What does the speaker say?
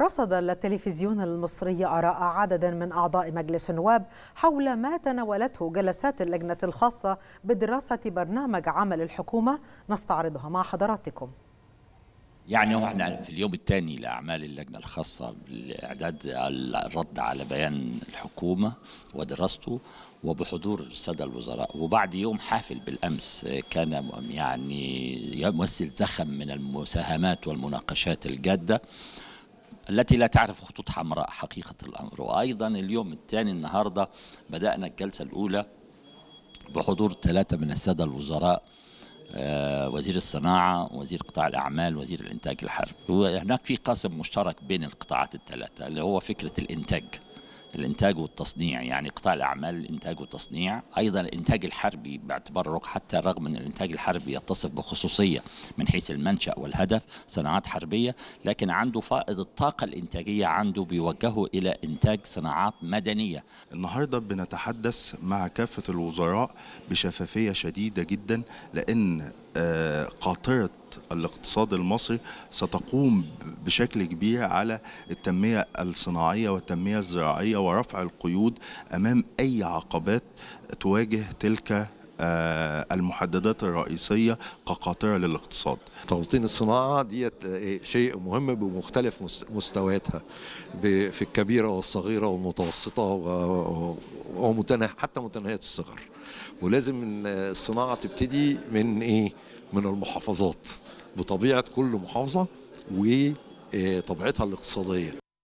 رصد التلفزيون المصري آراء عدد من أعضاء مجلس النواب حول ما تناولته جلسات اللجنة الخاصة بدراسة برنامج عمل الحكومة. نستعرضها مع حضراتكم. يعني إحنا في اليوم الثاني لأعمال اللجنة الخاصة بالإعداد الرد على بيان الحكومة ودراسته وبحضور السادة الوزراء. وبعد يوم حافل بالأمس كان يعني يمثل زخم من المساهمات والمناقشات الجادة. التي لا تعرف خطوط حمراء حقيقة الأمر. وأيضا اليوم الثاني النهارده بدأنا الجلسة الأولى بحضور ثلاثة من السادة الوزراء وزير الصناعة وزير قطاع الأعمال وزير الإنتاج الحربي وهناك في قاسم مشترك بين القطاعات الثلاثة اللي هو فكرة الإنتاج. الإنتاج والتصنيع يعني قطاع الأعمال الإنتاج والتصنيع. أيضا الإنتاج الحربي باعتبار حتى رغم أن الإنتاج الحربي يتصف بخصوصية من حيث المنشأ والهدف صناعات حربية لكن عنده فائض الطاقة الإنتاجية عنده بيوجهه إلى إنتاج صناعات مدنية. النهاردة بنتحدث مع كافة الوزراء بشفافية شديدة جدا لأن قاطرة الاقتصاد المصري ستقوم بشكل كبير على التنمية الصناعية والتنمية الزراعية ورفع القيود أمام أي عقبات تواجه تلك المحددات الرئيسية كقاطرة للاقتصاد توطين الصناعة دي شيء مهم بمختلف مستوياتها في الكبيرة والصغيرة والمتوسطة حتى متناهية الصغر ولازم الصناعة تبتدي من إيه؟ من المحافظات. بطبيعة كل محافظة وطبيعتها الاقتصادية.